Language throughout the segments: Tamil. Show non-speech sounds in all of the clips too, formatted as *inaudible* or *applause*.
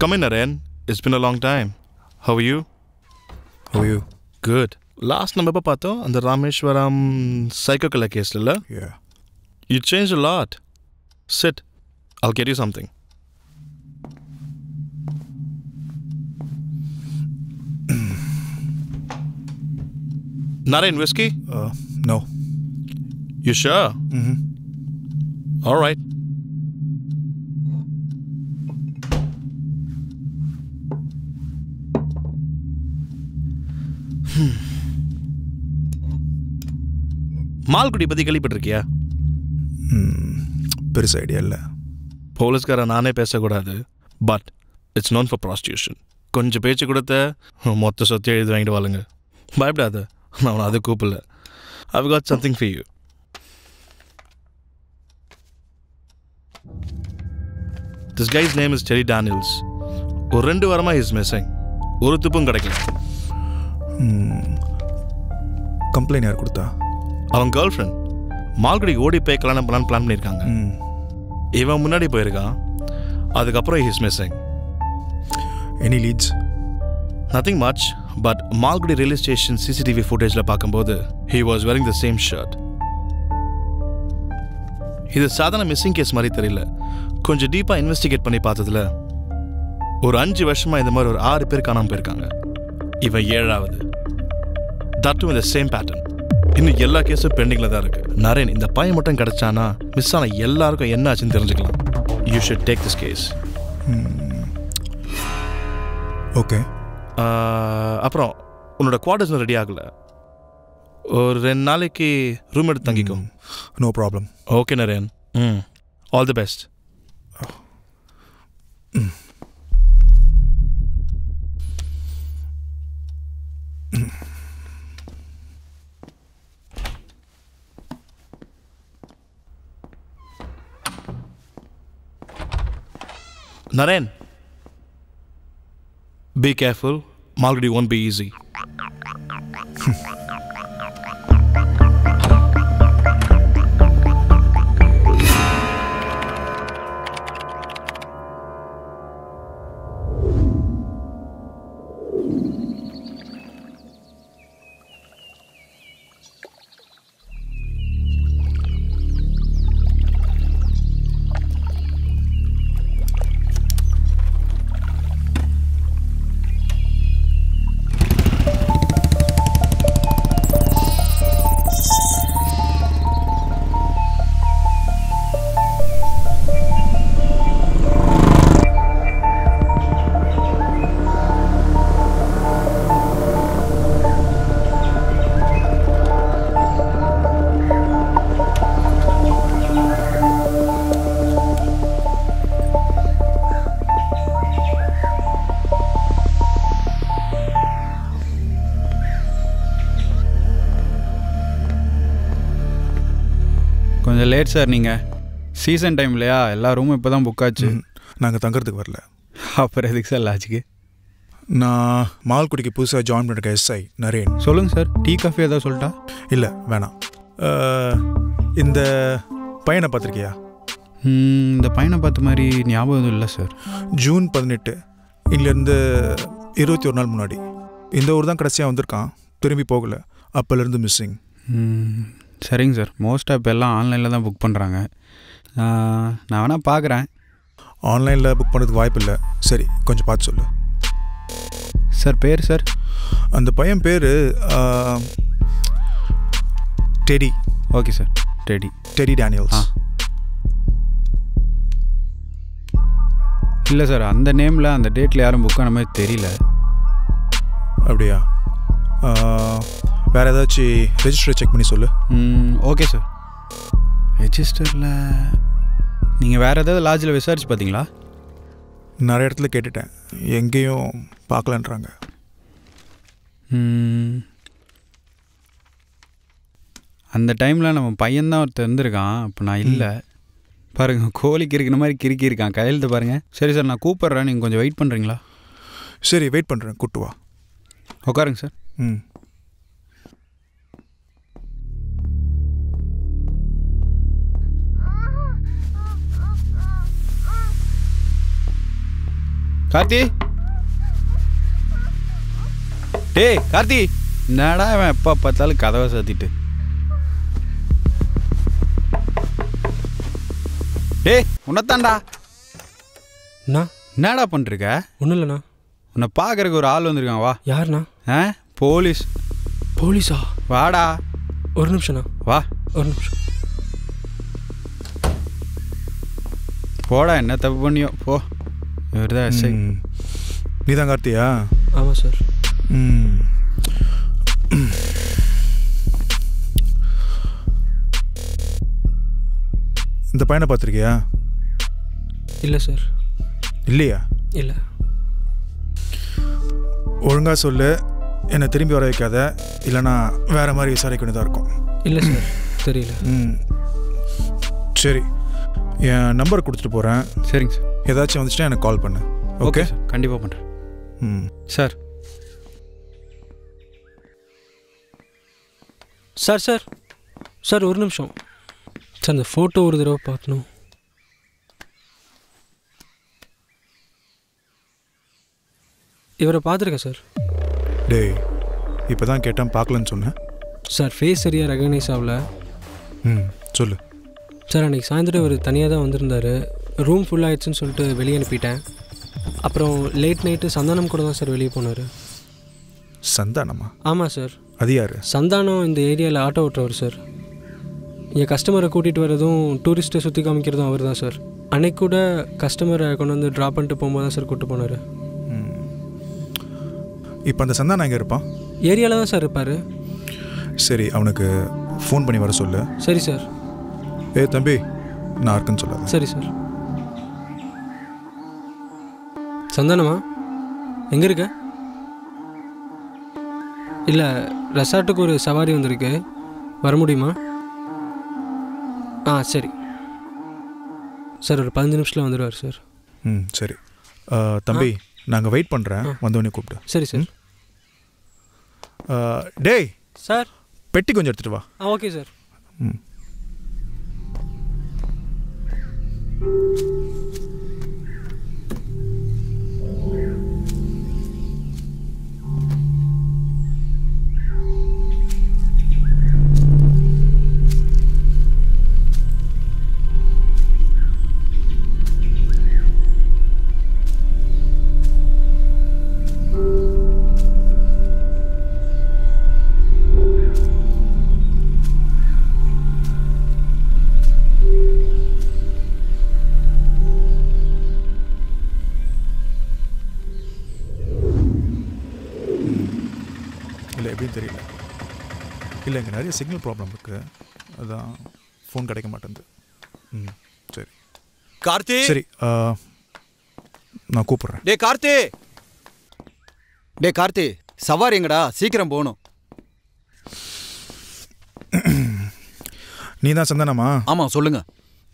Come in, Naren. It's been a long time. How are you? How are you? Good. Last நம்ம எப்போ பார்த்தோம் அந்த ராமேஸ்வரம் சைக்கோ கலை கேஸ்ல Yeah. You change a lot sit I'll get you something. *clears throat* Naren, whiskey? Uh, no. You sure? Mm-hmm. All right. Malgudi பற்றி கேள்விப்பட்டிருக்கியா? பெருசு ஐடியா இல்லை. போலீஸ்கார நானே பேசக்கூடாது. But it's known for prostitution கொஞ்சம் பேச்சு கொடுத்த மொத்த சொத்து எழுதி வாங்கிட்டு வாழுங்க. பயப்படாத நான் உன்னை அது கூப்பிடல. I've got something for you. This guy's name is Terry Daniels. ஒரு ரெண்டு வாரமாக இஸ் மிஸ்ஸிங் ஒரு துப்பும் கிடைக்கல. கம்ப்ளைண்ட் யார் கொடுத்தா? அவன் கேர்ள் ஃப்ரெண்ட் மால்குடிக்கு ஓடி போய் கல்யாணம் பண்ணலான்னு பிளான் பண்ணியிருக்காங்க. இவன் முன்னாடி போயிருக்கான். அதுக்கப்புறம் his missing any leads nothing much but Malgudi railway station CCTV ஃபுட்டேஜில் பார்க்கும்போது he was wearing the same shirt இது சாதாரண மிஸ்ஸிங் கேஸ் மாதிரி தெரியல. கொஞ்சம் டீப்பாக இன்வெஸ்டிகேட் பண்ணி பார்த்ததுல ஒரு அஞ்சு வருஷமா இந்த மாதிரி ஒரு ஆறு பேர் காணாமல் போயிருக்காங்க. இவன் ஏழாவது. தட்டும் இந்த சேம் பேட்டர்ன் இன்னும் எல்லா கேஸும் பெண்டிங்கில் தான் இருக்கு. நரேன் இந்த பையன் மட்டும் கிடைச்சானா மிஸ் ஆன எல்லாருக்கும் என்ன ஆச்சுன்னு தெரிஞ்சுக்கலாம். You should take this case okay அப்புறம் உன்னோட குவார்டர்ஸ் ரெடி ஆகல. ஒரு ரெண்டு நாளைக்கு ரூம் எடுத்து தங்கிக்கும் நோ ப்ராப்ளம் ஓகே நரேன். ம் all the best Naren, be careful. Malgudi won't be easy. Late sir நீங்கள் சீசன் டைம் இல்லையா? எல்லா ரூமும் இப்போ தான் புக் ஆச்சு. நாங்கள் தங்கறதுக்கு வரல. அப்புறம் எதுக்கு சார் லாஜிக்கு நான் மால்குடிக்கு புதுசாக ஜாயின் பண்ணிருக்க எஸ்ஐ நரேன் சொல்லுங்கள் சார் டீ காஃபி ஏதாவது சொல்லிட்டா? இல்லை வேணாம். இந்த பையனை பார்த்துருக்கியா? இந்த பையனை பார்த்த மாதிரி ஞாபகம் எதுவும் இல்லை சார் ஜூன் பதினெட்டு. இங்கேருந்து இருபத்தி ஒரு நாள் முன்னாடி. இந்த ஊர் தான் கடைசியாக வந்திருக்கான். திரும்பி போகல. அப்போலேருந்து மிஸ்ஸிங் சரிங்க சார். மோஸ்ட்டாக இப்போ எல்லாம் ஆன்லைனில் தான் புக் பண்ணுறாங்க நான் வேணால் பார்க்குறேன் ஆன்லைனில் புக் பண்ணுறதுக்கு வாய்ப்பு இல்லை. சரி கொஞ்சம் பார்த்து சொல்லு. சார் பேர் சார்? அந்த பையன் பேர் Teddy okay sir. Ready Teddy Daniels ஆ. இல்லை சார் அந்த நேமில் அந்த டேட்டில் யாரும் புக் ஆன மாதிரி தெரியல. அப்படியா? வேற ஏதாச்சும் ரெஜிஸ்டர் செக் பண்ணி சொல்லு. ம், ஓகே சார் ரெஜிஸ்டரில் நீங்கள் வேறு ஏதாவது லாட்ஜில் விசாரிச்சு பார்த்தீங்களா நிறைய இடத்துல கேட்டுட்டேன். எங்கேயும் பார்க்கலன்றாங்க. அந்த டைமில் நம்ம பையன்தான் ஒருத்தர் இருந்திருக்கான். அப்போ நான் இல்லை. பாருங்க கோழிக்கு இருக்கிற மாதிரி கிறுக்கி இருக்கான். கையெழுத்து பாருங்க. சரி சார் நான் கூப்பிட்றேன். நீங்கள் கொஞ்சம் வெயிட் பண்ணுறீங்களா சரி வெயிட் பண்ணுறேன் கூட்டு வா. உட்காருங்க சார் ம். கார்த்தி? டேய் கார்த்தி. என்னடா இவன் எப்போ பார்த்தாலும் கதவை சாத்திட்டு. டேய் உன்னத்தான்டா. அண்ணா. என்னடா பண்ணிருக்க ஒன்றும் இல்லைண்ணா. உன்னை பார்க்கறக்கு ஒரு ஆள் வந்திருக்கான் வா. யாருண்ணா? ஆ? போலீஸ். போலீஸா? வாடா. ஒரு நிமிஷம்ண்ணா. வா. ஒரு நிமிஷம். போடா என்ன தப்பு பண்ணியோ. போ. இவர்தான் எஸ்ஐ. நீ தான் கார்த்தியா? ஆமாம் சார். ம். இந்த பையனை பார்த்துருக்கியா? இல்லை சார். இல்லையா? இல்லை. ஒழுங்காக சொல்லு. என்னை திரும்பி வர வைக்காத. இல்லைனா வேற மாதிரி விசாரிக்க வேண்டியதாக இருக்கும். இல்லை சார். தெரியல. ம். சரி. என் நம்பர் கொடுத்துட்டு போகிறேன் சரிங்க சார். ஏதாச்சும் வந்துச்சுன்னா எனக்கு கால் பண்ணு. ஓகே கண்டிப்பாக பண்ணுறேன் ம். சார் சார் சார் சார் ஒரு நிமிஷம். சார் அந்த ஃபோட்டோ ஒரு தடவை பார்க்கணும். இவரை பார்த்துருக்கேன் சார் டேய் இப்போ தான் கேட்டேன் பார்க்கலன்னு சொன்னேன் சார் ஃபேஸ் சரியாக ரெகனைஸ் ஆகல. ம் சொல்லு. சார் அன்றைக்கி சாயந்தரம் இவர் தனியாக தான் வந்திருந்தார். ரூம் ஃபுல் ஆயிடுச்சுன்னு சொல்லிட்டு வெளியே அனுப்பிட்டேன். அப்புறம் லேட் நைட்டு சந்தானம் கூட தான் சார் வெளியே போனார். சந்தானமா? ஆமாம் சார் அது யாரு? சந்தானம் இந்த ஏரியாவில் ஆட்டோ ஓட்டுறவர் சார் என் கஸ்டமரை கூட்டிகிட்டு வரதும் டூரிஸ்ட்டை சுற்றி காமிக்கிறதும் அவர் தான் சார் அன்னைக்கு கூட கஸ்டமரை கொண்டு வந்து ட்ராப் பண்ணிட்டு போகும்போது தான் சார் கூப்பிட்டு போனார். இப்போ அந்த சந்தானம் எங்கே இருப்பான்? ஏரியாவில் தான் சார் இருப்பார். சரி அவனுக்கு ஃபோன் பண்ணி வர சொல்லு. சரி சார் ஏய் தம்பி நான் இருக்குன்னு சொல்லாத. சரி சார் சந்தானமா? எங்கே இருக்க? இல்லை ரெசார்ட்டுக்கு ஒரு சவாரி வந்திருக்கு. வர முடியுமா? ஆ சரி. சார் ஒரு பதினஞ்சு நிமிஷத்தில் வந்துடுவார் சார். ம் சரி. தம்பி நாங்கள் வெயிட் பண்ணுறேன் வந்தோடனே கூப்பிடு. சரி சார். டேய்! சார். பெட்டி கொஞ்சம் எடுத்துகிட்டு வா. ஆ ஓகே சார். ம். இங்கே நிறைய சிக்னல் ப்ராப்ளம் இருக்குது அதான் ஃபோன் கிடைக்க மாட்டேங்குது ம் சரி. கார்த்தி! சரி ஆ, நான் கூப்பிட்றேன். டே கார்த்தி! டே கார்த்தி சவாரி எங்கடா? சீக்கிரம் போகணும். நீ தான் சந்தானமா ஆமா சொல்லுங்க.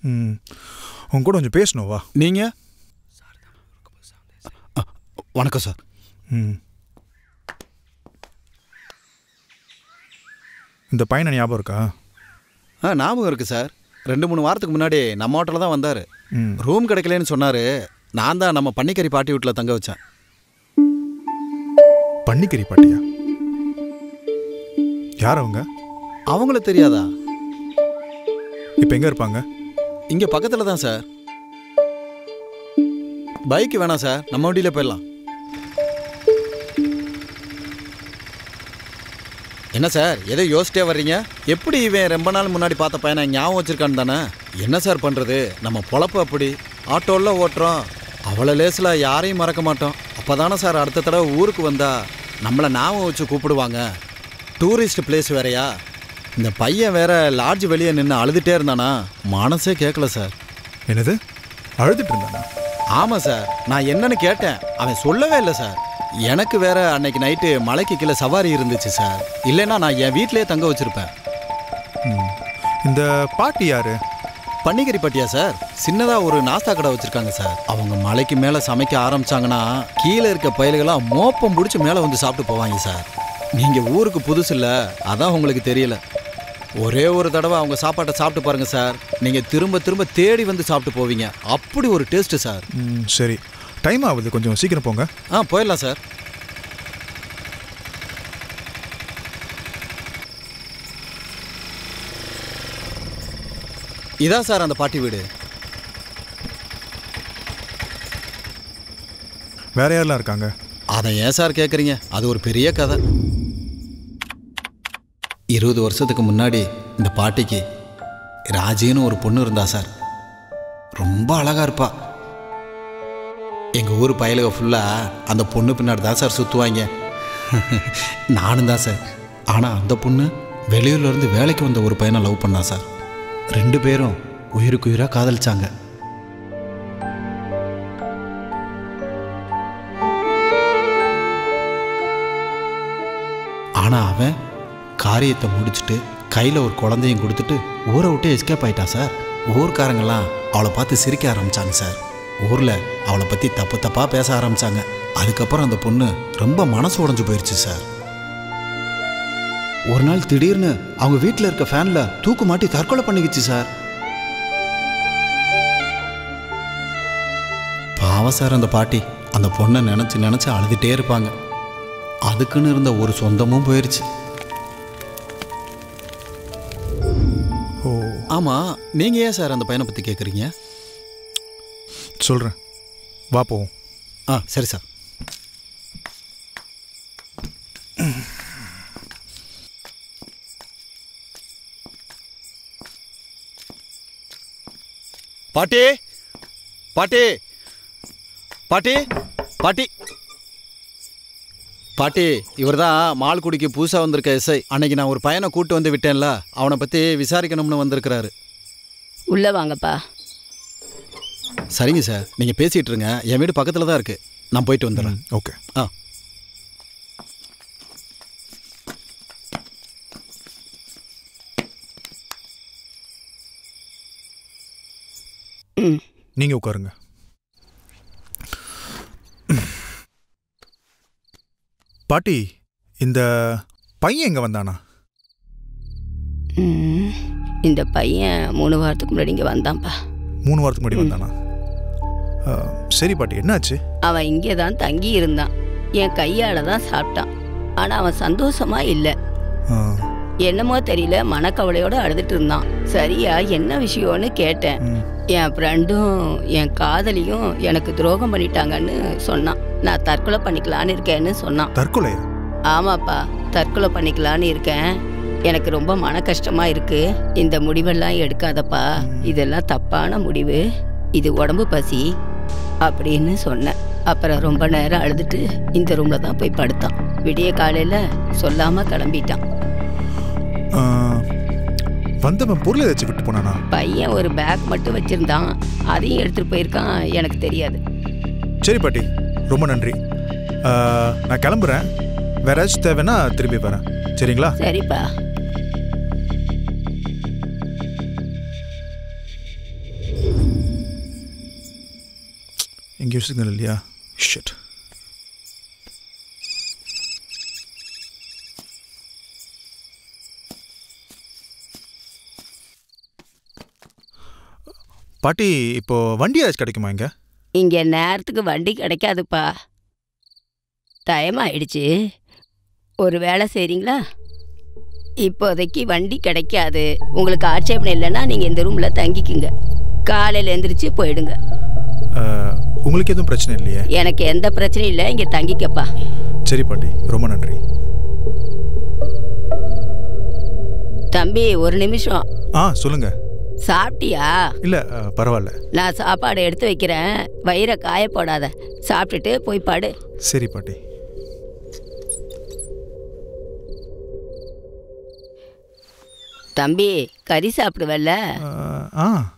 ம் உன் கூட கொஞ்சம் பேசணும் வா. நீங்க? அ, வணக்கம் சார். ம். இந்த பையனை ஞாபகம் இருக்கா? ஆ ஞாபகம் இருக்கு சார். ரெண்டு மூணு வாரத்துக்கு முன்னாடி நம்ம ஹோட்டலில் தான் வந்தார். ரூம் கிடைக்கலன்னு சொன்னார். நான் தான் நம்ம பன்னிக்கறி பாட்டி வீட்டில் தங்க வச்சேன். பன்னிக்கறி பாட்டியா? யார் அவங்க? அவங்களுக்கு தெரியாதா? இப்போ எங்கே இருப்பாங்க? இங்கே பக்கத்தில் தான் சார். பைக் வேணாம் சார். நம்ம வண்டியில் போயிடலாம். என்ன சார் எதை யோசிச்சிட்டே வர்றீங்க? எப்படி இவன் ரொம்ப நாள் முன்னாடி பார்த்த பையனை ஞாபகம் வச்சிருக்கான்னு தானே? என்ன சார் பண்ணுறது நம்ம பொழப்பு அப்படி. ஆட்டோவில் ஓட்டுறோம். அவ்வளோ லேசில் யாரையும் மறக்க மாட்டோம். அப்போ தானே சார் அடுத்த தடவை ஊருக்கு வந்தா நம்மளை ஞாபகம் வச்சு கூப்பிடுவாங்க. டூரிஸ்ட் பிளேஸ் வேறயா? இந்த பையன் வேற லாட்ஜ் வெளியே நின்று அழுதுகிட்டே இருந்தானா? மனசே கேட்கல சார். என்னது? அழுதுட்டு இருந்தானா? ஆமாம் சார் நான் என்னன்னு கேட்டேன். அவன் சொல்லவே இல்லை சார். எனக்கு வேற அன்னைக்கு நைட்டு மலைக்கு கீழே சவாரி இருந்துச்சு சார். இல்லைன்னா நான் என் வீட்டிலேயே தங்க வச்சிருப்பேன். ம். இந்த பாட்டி யாரு? பன்னிக்கறி பட்டியா சார்? சின்னதாக ஒரு நாஸ்தா கடை வச்சிருக்காங்க சார். அவங்க மலைக்கு மேலே சமைக்க ஆரம்பிச்சாங்கன்னா கீழே இருக்க பயல்களாம் மோப்பம் பிடிச்சி மேலே வந்து சாப்பிட்டு போவாங்க சார். நீங்கள் ஊருக்கு புதுசு இல்லை அதான் உங்களுக்கு தெரியல. ஒரே ஒரு தடவை அவங்க சாப்பாட்டை சாப்பிட்டு பாருங்க சார். நீங்கள் திரும்ப திரும்ப தேடி வந்து சாப்பிட்டு போவீங்க. அப்படி ஒரு டேஸ்ட்டு சார். ம் சரி. டைம் ஆகுது கொஞ்சம் சீக்கிரம் போங்க. ஆ போயிடலாம் சார். இதான் சார் அந்த பாட்டி வீடு. வேற யாரெல்லாம் இருக்காங்க? அதை ஏன் சார் கேட்குறீங்க அது ஒரு பெரிய கதை. இருபது வருஷத்துக்கு முன்னாடி இந்த பாட்டிக்கு ராஜின்னு ஒரு பொண்ணு இருந்தா சார். ரொம்ப அழகா இருப்பா. எங்கள் ஊர் பயலுக ஃபுல்லாக அந்த பொண்ணு பின்னாடி தான் சார் சுற்றுவாங்க நானும் தான் சார் ஆனால் அந்த பொண்ணு வெளியூர்லேருந்து வேலைக்கு வந்த ஒரு பையனை லவ் பண்ணா சார் ரெண்டு பேரும் உயிருக்கு உயிராக காதலிச்சாங்க. ஆனால் அவன் காரியத்தை முடிச்சுட்டு கையில் ஒரு குழந்தையும் கொடுத்துட்டு ஊரை விட்டு எஸ்கேப் ஆயிட்டான் சார் ஊர்க்காரங்கெல்லாம் அவளை பார்த்து சிரிக்க ஆரம்பித்தாங்க சார் ஊரில் அவளை பற்றி தப்பு தப்பாக பேச ஆரம்பிச்சாங்க. அதுக்கப்புறம் அந்த பொண்ணு ரொம்ப மனசு உடைஞ்சு போயிடுச்சு சார். ஒரு நாள் திடீர்னு அவங்க வீட்டில் இருக்க ஃபேனில் தூக்கு மாட்டி தற்கொலை பண்ணிக்கிச்சு சார். பாவம் சார் அந்த பாட்டி. அந்த பொண்ணை நினச்சி நினச்சி அழுதுகிட்டே இருப்பாங்க. அதுக்குன்னு இருந்த ஒரு சொந்தமும் போயிடுச்சு ஆமாம் நீங்கள் ஏன் சார் அந்த பையனை பற்றி கேட்குறீங்க சொல்கிறேன் வா போவோம். ஆ சரி சார். பாட்டி பாட்டி பாட்டி பாட்டி. பாட்டி இவர்தான் மால்குடிக்கு புதுசாக வந்திருக்க எஸ்ஐ. அன்னைக்கு நான் ஒரு பையனை கூட்டு வந்து விட்டேன்ல அவனை பற்றி விசாரிக்கணும்னு வந்திருக்கிறாரு. உள்ள வாங்கப்பா. சரிங்க சார். நீங்கள் பேசிகிட்டு இருங்க. என் வீடு பக்கத்தில் தான் இருக்குது நான் போயிட்டு வந்துடுறேன். ஓகே. ஆ. நீங்கள் உட்காருங்க. பாட்டி இந்த பையன் எங்கே வந்தானா. இந்த பையன் மூணு வாரத்துக்கு முன்னாடி இங்கே வந்தான்ப்பா. மூணு வாரத்துக்கு முன்னாடி வந்தானா? சரி பாட்டி என்னாச்சு? அவன் இங்கே தான் தங்கி இருந்தான். என் கையால் தான் சாப்பிட்டான். ஆனால் அவன் சந்தோஷமா இல்லை. என்னமோ தெரியல மனக்கவலையோட அழுதுட்டு இருந்தான். சரியா என்ன விஷயம்னு கேட்டேன். என் ஃப்ரெண்டும் என் காதலியும் எனக்கு துரோகம் பண்ணிட்டாங்கன்னு சொன்னான். நான் தற்கொலை பண்ணிக்கலான்னு இருக்கேன்னு சொன்னான். தற்கொலையா? ஆமாப்பா தற்கொலை பண்ணிக்கலான்னு இருக்கேன். எனக்கு ரொம்ப மன கஷ்டமா இருக்கு. இந்த முடிவெல்லாம் எடுக்காதப்பா. இதெல்லாம் தப்பான முடிவு. இது உடம்பு பசி. அப்படின்னு சொன்னேன். அப்புறம் ரொம்ப நேரம் அழுதுட்டு இந்த ரூம்ல தான் போய் படுத்தான். விடிய காலையில சொல்லாம கிளம்பிட்டான். வந்தவன் பொருள் ஏதாச்சும் விட்டு போனானா? பையன் ஒரு பேக் மட்டும் வச்சிருந்தான். அதையும் எடுத்துட்டு போயிருக்கான் எனக்கு தெரியாது. சரி பாட்டி ரொம்ப நன்றி. நான் கிளம்புறேன். வேற ஏதாச்சும் தேவைன்னா திரும்பி வரேன். சரிங்களா? சரிப்பா. எங்கேயும் சிக்னல் இல்லையா? ஷிட் பாட்டி இப்போ வண்டி ஏதாச்சும் கிடைக்குமா இங்க? இங்க நேரத்துக்கு வண்டி கிடைக்காதுப்பா. டைம் ஆயிடுச்சு ஒரு வேலை செய்றீங்களா? இப்போதைக்கு வண்டி கிடைக்காது. உங்களுக்கு ஆட்சேபணம் இல்லைன்னா நீங்கள் இந்த ரூமில் தங்கிக்குங்க. காலையில் எந்திரிச்சு போயிடுங்க. உங்களுக்கு எதுவும் பிரச்சனை இல்லையே? எனக்கு எந்த பிரச்சனையும் இல்லை. இங்கே தங்கிக்கப்பா. சரி பாட்டி ரொம்ப நன்றி. தம்பி ஒரு நிமிஷம். ஆ சொல்லுங்க. சாப்பிட்டியா? இல்லை பரவாயில்ல. நான் சாப்பாடு எடுத்து வைக்கிறேன். வயிறை காய போடாத. சாப்பிட்டுட்டு போய் படு. சரி பாட்டி. தம்பி கறி சாப்பிடுவல்ல? ஆ.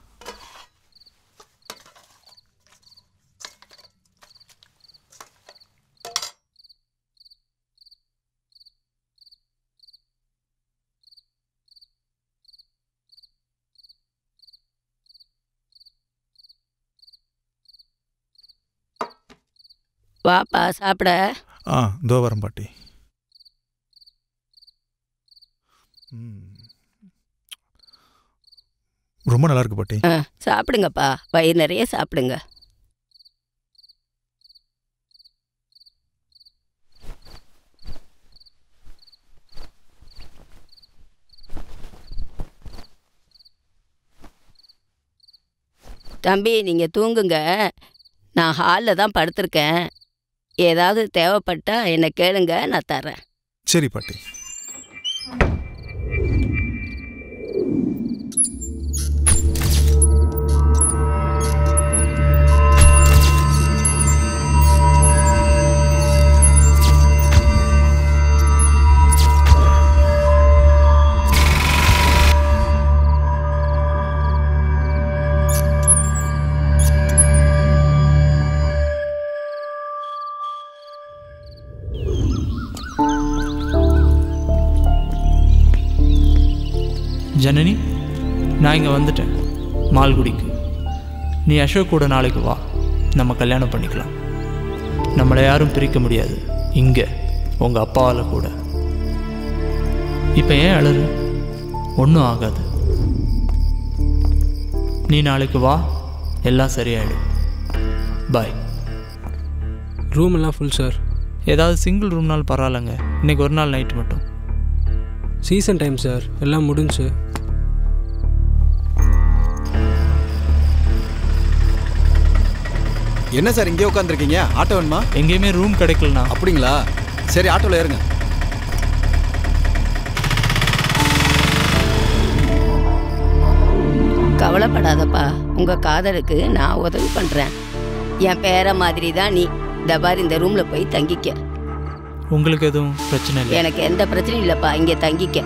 பாப்பா சாப்பிட. ஆ இதோ வரேன் பாட்டி. ரொம்ப நல்லா இருக்கு பாட்டி சாப்பிடுங்கப்பா. வயிறு நிறைய சாப்பிடுங்க. தம்பி நீங்கள் தூங்குங்க. நான் ஹாலில் தான் படுத்திருக்கேன். ஏதாவது தேவைப்பட்டா என்னை கேளுங்க நான் தரேன் சரி பாட்டி. ஜனனி நான் இங்கே வந்துட்டேன். மால்குடிக்கு. நீ அசோக் கூட நாளைக்கு வா. நம்ம கல்யாணம் பண்ணிக்கலாம். நம்மளை யாரும் பிரிக்க முடியாது. இங்கே உங்கள் அப்பாவால் கூட. இப்போ ஏன் அழறு? ஒன்றும் ஆகாது. நீ நாளைக்கு வா. எல்லாம் சரியாயிடும் பாய். ரூம் எல்லாம் ஃபுல் சார் ஏதாவது சிங்கிள் ரூம்னால் பரவாயில்லைங்க. இன்னைக்கு ஒரு நாள் நைட்டு மட்டும். சீசன் டைம் சார் எல்லாம் முடிஞ்சு. என்ன சார் இங்கே உட்காந்துருக்கீங்க ஆட்டோ வேணுமா? எங்கேயுமே ரூம் கிடைக்கலண்ணா. அப்படிங்களா? சரி ஆட்டோவில் ஏறுங்க. கவலைப்படாதப்பா. உங்கள் காதலுக்கு நான் உதவி பண்ணுறேன் என் பேர மாதிரி தான் நீ. இந்த பார் இந்த ரூமில் போய் தங்கிக்க. உங்களுக்கு எதுவும் பிரச்சனை இல்லை? எனக்கு எந்த பிரச்சனையும் இல்லைப்பா. இங்கே தங்கிக்க.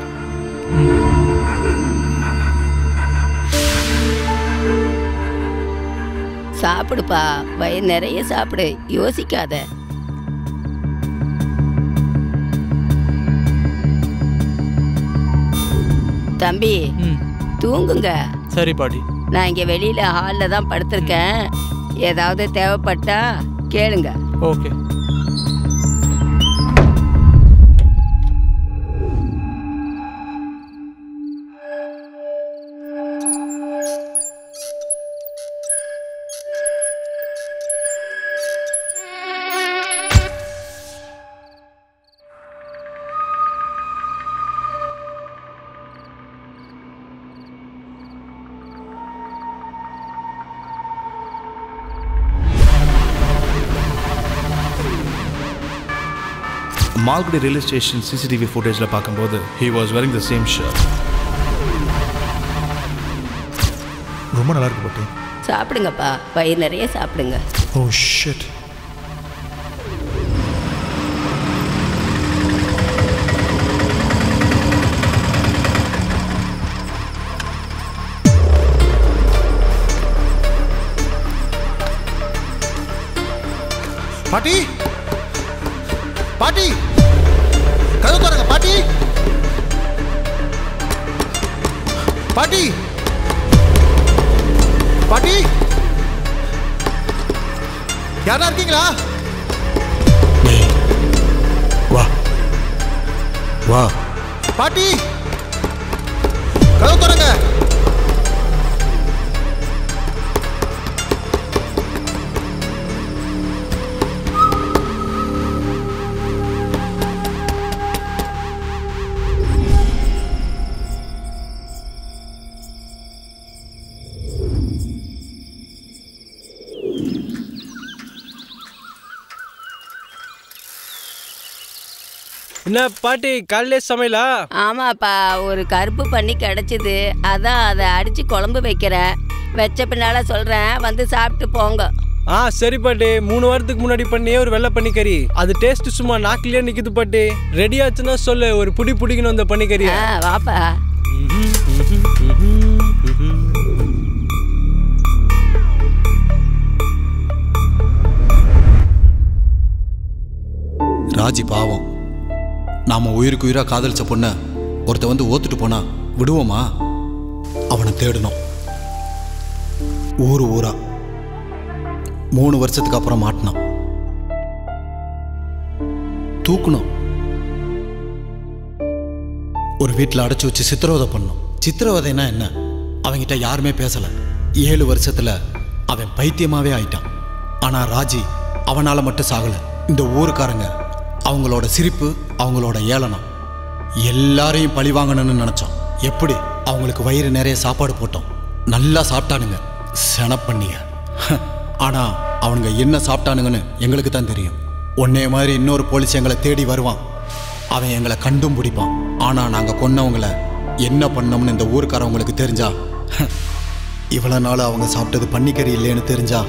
சாப்பிடுப்பா. வயிறு நிறைய சாப்பிடு. யோசிக்காத. தம்பி தூங்குங்க. சரி பாட்டி. நான் இங்கே வெளியில் ஹாலில் தான் படுத்திருக்கேன். ஏதாவது தேவைப்பட்டா கேளுங்க. Okay. Malgudi railway station CCTV ஃபுட்டேஜில் பார்க்கும்போது he was wearing the same shirt ரொம்ப நல்லா இருக்கு பாட்டி. சாப்பிடுங்கப்பா வயிறு நிறைய சாப்பிடுங்க. ஓ ஷிட் பாட்டி! பாட்டி. பாட்டி. யாரா இருக்கீங்களா? வா. வா. பாட்டி. கதவு திறங்க. என்ன பாட்டி காலையிலே சமையலா? ஆமாப்பா ஒரு கருப்பு பண்ணி கிடச்சிது. அதான் அதை அடித்து குழம்பு வைக்கிறேன். வச்ச பின்னால சொல்கிறேன் வந்து சாப்பிட்டு போங்க. ஆ சரி பாட்டி. மூணு வாரத்துக்கு முன்னாடி பண்ணியே ஒரு வெள்ளை பனிக்கறி. அது டேஸ்ட் சும்மா நாக்கிலேயே நிக்குது பாட்டி. ரெடி ஆச்சுன்னா சொல்லு ஒரு புடி பிடிக்கணும் அந்த பனிக்கறி ஆ வாப்பா. ராஜி பாவம். நாம உயிருக்கு உயிரா காதலிச்ச பொண்ணை ஒருத்த வந்து ஓத்துட்டு போனா விடுவோமா? அவனை தேடணும். ஊர் ஊரா. மூணு வருஷத்துக்கு அப்புறம் மாட்டினான். தூக்கணும். ஒரு வீட்டில் அடைச்சி வச்சு சித்திரவதை பண்ணும் சித்திரவதைனா என்ன? அவங்கிட்ட யாருமே பேசலை. ஏழு வருஷத்துல அவன் பைத்தியமாவே ஆயிட்டான். ஆனா ராஜி அவனால மட்டும் சாகலை. இந்த ஊருக்காரங்க அவங்களோட சிரிப்பு அவங்களோட ஏளனம். எல்லாரையும் பழி வாங்கணும்னு நினச்சோம். எப்படி? அவங்களுக்கு வயிறு நிறைய சாப்பாடு போட்டோம். நல்லா சாப்பிட்டானுங்க. செனப்பண்ணிய. ஆனால் அவனுங்க என்ன சாப்பிட்டானுங்கன்னு எங்களுக்கு தான் தெரியும். ஒன்னே மாதிரி இன்னொரு போலீஸ் எங்களை தேடி வருவான். அவன் எங்களை கண்டும் பிடிப்பான். ஆனால் நாங்கள் கொன்னவங்கள என்ன பண்ணோம்னு இந்த ஊருக்காரவங்களுக்கு தெரிஞ்சா இவ்வளோ நாள் அவங்க சாப்பிட்டது பன்னிக்கறி இல்லைன்னு தெரிஞ்சா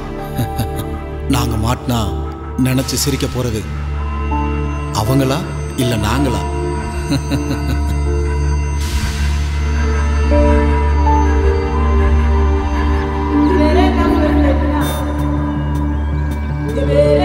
நாங்கள் மாட்டினா நினச்சி சிரிக்க போகிறது அவங்களா இல்லை நாங்களா Yeah.